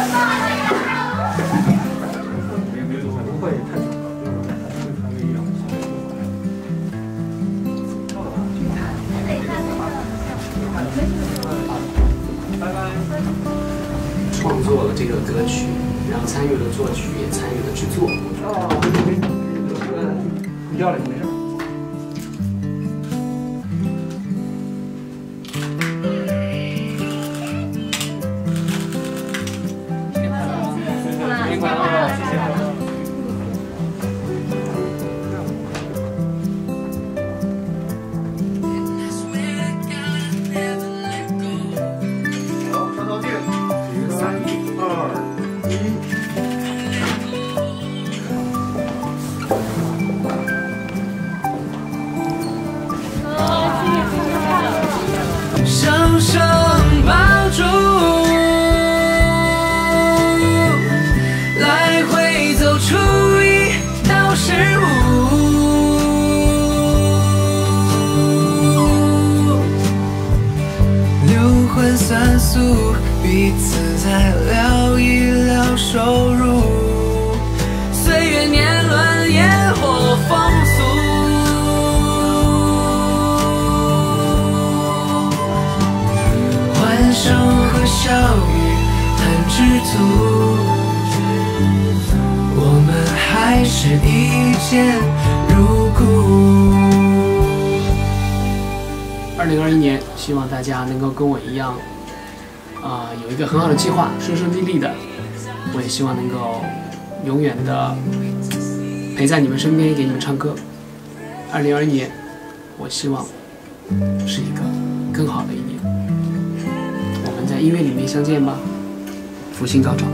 拜拜创作了这歌曲然后参与了作曲也参与了制作。哦。掉了没事生生抱住，来回走出一道事物，六荤三素，彼此再聊一聊收入，岁月年轮烟火风俗。欢声和笑语很知足，我们还是一见如故。二零二一年，希望大家能够跟我一样，啊、有一个很好的计划，顺顺利利的。我也希望能够永远的陪在你们身边，给你们唱歌。二零二一年，我希望是一个更好的一年。我们在音乐里面相见吧，福星高照。